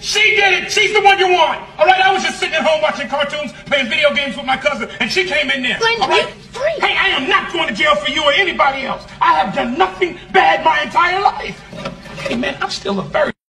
She did it. She's the one you want. All right, I was just sitting at home watching cartoons, playing video games with my cousin, and she came in there. Glenn, all right? free. Hey, I am not going to jail for you or anybody else. I have done nothing bad my entire life. Hey, man, I'm still a very